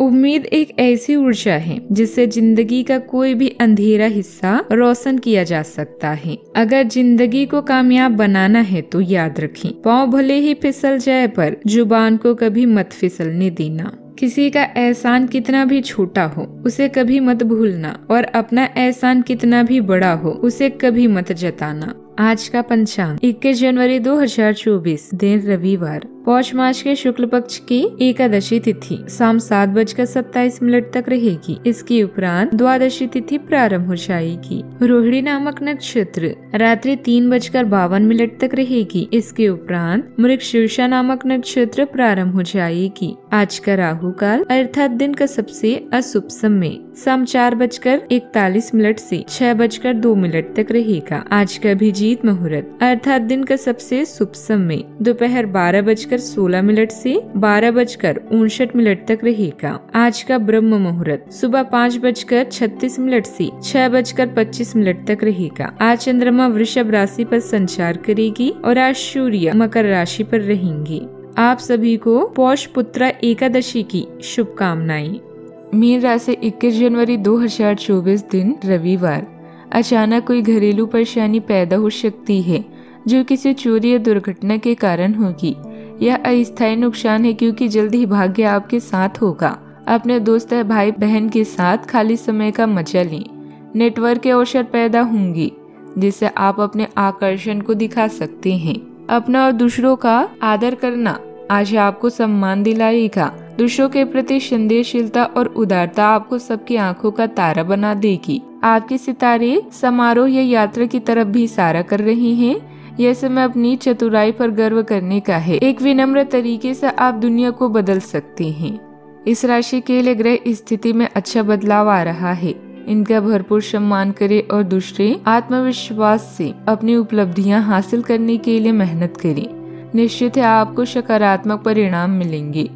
उम्मीद एक ऐसी ऊर्जा है, जिससे ज़िंदगी का कोई भी अंधेरा हिस्सा रोशन किया जा सकता है। अगर ज़िंदगी को कामयाब बनाना है तो याद रखें, पाँव भले ही फिसल जाए पर ज़ुबान को कभी मत फिसलने देना। किसी का एहसान कितना भी छोटा हो, उसे कभी मत भूलना और अपना एहसान कितना भी बड़ा हो, उसे कभी मत जताना। आज का पंचांग 21 जनवरी 2024 दिन रविवार। पौष मास के शुक्ल पक्ष की एकादशी तिथि, शाम सात बजकर सत्ताईस मिनट तक रहेगी। इसके उपरांत द्वादशी तिथि प्रारंभ हो जाएगी। रोहिणी नामक नक्षत्र रात्रि तीन बजकर बावन मिनट तक रहेगी। इसके उपरांत मृग शीर्षा नामक नक्षत्र प्रारंभ हो जाएगी। आज का राहु काल, अर्थात दिन का सबसे अशुभ समय, शाम चार बजकर इकतालीस मिनट से छह बजकर दो मिनट तक रहेगा। आज का अभिजीत मुहूर्त, अर्थात दिन का सबसे शुभ समय, दोपहर बारह बजकर सोलह मिनट से बारह बजकर उनसठ मिनट तक रहेगा। आज का ब्रह्म मुहूर्त। सुबह पाँच बजकर छत्तीस मिनट से छह बजकर पच्चीस मिनट तक रहेगा। आज चंद्रमा वृषभ राशि पर संचार करेगी और आज सूर्य मकर राशि पर रहेंगे। आप सभी को पौष पुत्र एकादशी की शुभकामनाएँ। मीन राशि 21 जनवरी 2024 दिन, रविवार। अचानक कोई घरेलू परेशानी पैदा हो सकती है, जो किसी चोरी या दुर्घटना के कारण होगी। यह अस्थायी नुकसान है क्योंकि जल्द ही भाग्य आपके साथ होगा। अपने दोस्त भाई बहन के साथ खाली समय का मज़ा लें। नेटवर्क के अवसर पैदा होंगे, जिससे आप अपने आकर्षण को दिखा सकते हैं। अपना और दूसरों का आदर करना आज आपको सम्मान दिलाएगा। दूसरों के प्रति संदेशशीलता और उदारता आपको सबकी आँखों का तारा बना देगी। आपके सितारे, समारोह या यात्रा की तरफ़ भी इशारा कर रहे हैं। यह समय अपनी चतुराई पर गर्व करने का है। एक विनम्र तरीके से आप दुनिया को बदल सकते हैं। इस राशि के लिए ग्रह स्थिति में अच्छा बदलाव आ रहा है। इनका भरपूर सम्मान करें और दूसरे आत्मविश्वास से अपनी उपलब्धियाँ हासिल करने के लिए मेहनत करें। निश्चित है आपको सकारात्मक परिणाम मिलेंगे।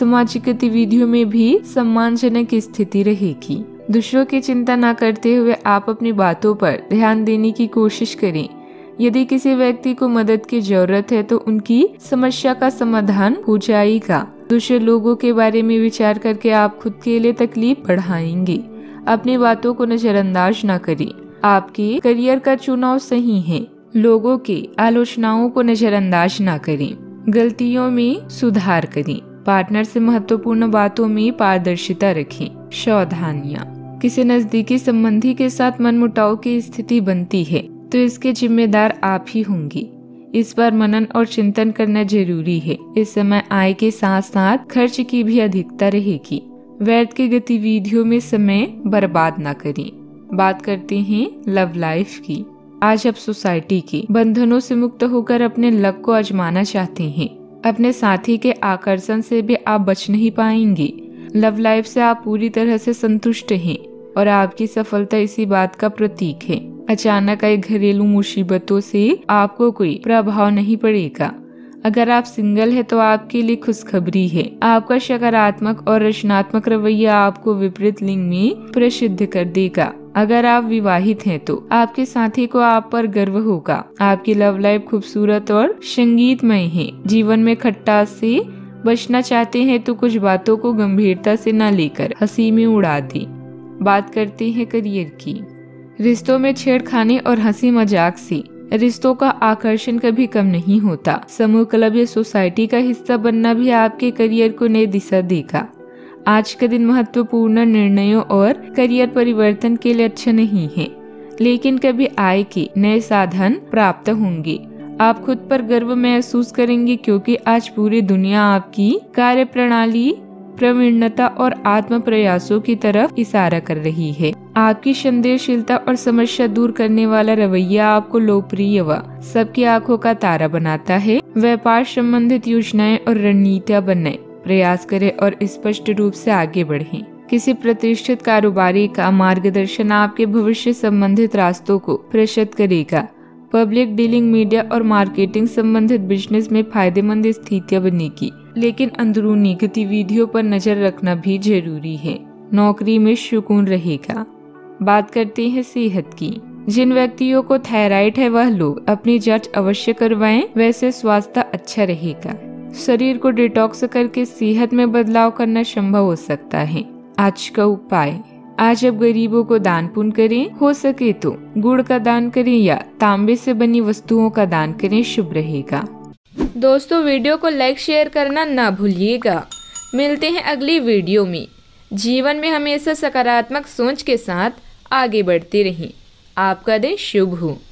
सामाजिक गतिविधियों में भी सम्मानजनक स्थिति रहेगी। दूसरों की चिंता न करते हुए आप अपनी बातों पर ध्यान देने की कोशिश करें। यदि किसी व्यक्ति को मदद की ज़रूरत है तो उनकी समस्या का समाधान हो जाएगा। दूसरे लोगों के बारे में विचार करके आप खुद के लिए तकलीफ़ बढ़ाएँगे। अपनी बातों को नजरअंदाज न करें। आपके करियर का चुनाव सही है। लोगों के आलोचनाओं को नजरअंदाज न करें। गलतियों में सुधार करें। पार्टनर से महत्वपूर्ण बातों में पारदर्शिता रखें। सावधानियाँ। किसी नजदीकी संबंधी के साथ मनमुटाव की स्थिति बनती है। तो इसके जिम्मेदार आप ही होंगी। इस पर मनन और चिंतन करना ज़रूरी है। इस समय आय के साथ साथ खर्च की भी अधिकता रहेगी। वैध की गतिविधियों में समय बर्बाद न करें। बात करते हैं लव लाइफ की। आज आप सोसाइटी के बंधनों से मुक्त होकर अपने लक को आजमाना चाहते हैं। अपने साथी के आकर्षण से भी आप बच नहीं पाएँगे। लव लाइफ से आप पूरी तरह से संतुष्ट हैं और आपकी सफलता इसी बात का प्रतीक है। अचानक आई घरेलू मुसीबतों से आपको कोई प्रभाव नहीं पड़ेगा। अगर आप सिंगल है तो आपके लिए खुशखबरी है। आपका सकारात्मक और रचनात्मक रवैया आपको विपरीत लिंग में प्रसिद्ध कर देगा। अगर आप विवाहित हैं तो आपके साथी को आप पर गर्व होगा। आपकी लव लाइफ खूबसूरत और संगीतमय है। जीवन में खट्टास से बचना चाहते हैं तो कुछ बातों को गंभीरता से न लेकर हँसी में उड़ा दी। बात करते हैं करियर की। रिश्तों में छेड़खानी और हँसी मज़ाक से। रिश्तों का आकर्षण कभी कम नहीं होता। समूह क्लब या सोसाइटी का हिस्सा बनना भी आपके करियर को नई दिशा देगा। आज का दिन महत्वपूर्ण निर्णयों और करियर परिवर्तन के लिए अच्छा नहीं है। लेकिन कभी आय के नए साधन प्राप्त होंगे। आप खुद पर गर्व महसूस करेंगे क्योंकि आज पूरी दुनिया आपकी कार्य प्रणाली प्रवीणता और आत्म प्रयासों की तरफ़ इशारा कर रही है। आपकी संदेहशीलता और समस्या दूर करने वाला रवैया आपको लोकप्रिय व सबकी आँखों का तारा बनाता है। व्यापार संबंधित योजनाएँ और रणनीतियाँ बनाए। प्रयास करें और स्पष्ट रूप से आगे बढ़ें। किसी प्रतिष्ठित कारोबारी का मार्गदर्शन आपके भविष्य संबंधित रास्तों को प्रशत करेगा। पब्लिक डीलिंग मीडिया और मार्केटिंग संबंधित बिज़नेस में फ़ायदेमंद स्थितियाँ बनेगी। लेकिन अंदरूनी गतिविधियों पर नज़र रखना भी ज़रूरी है। नौकरी में सुकून रहेगा। बात करते हैं सेहत की। जिन व्यक्तियों को थायराइड है, वह लोग अपनी जाँच अवश्य करवाएँ। वैसे स्वास्थ्य अच्छा रहेगा। शरीर को डिटॉक्स करके सेहत में बदलाव करना संभव हो सकता है। आज का उपाय। आज अब गरीबों को दान पुण्य करें। हो सके तो गुड़ का दान करें या तांबे से बनी वस्तुओं का दान करें। शुभ रहेगा। दोस्तों, वीडियो को लाइक शेयर करना ना भूलिएगा। मिलते हैं अगली वीडियो में। जीवन में हमेशा सकारात्मक सोच के साथ आगे बढ़ते रहें। आपका दिन शुभ हो।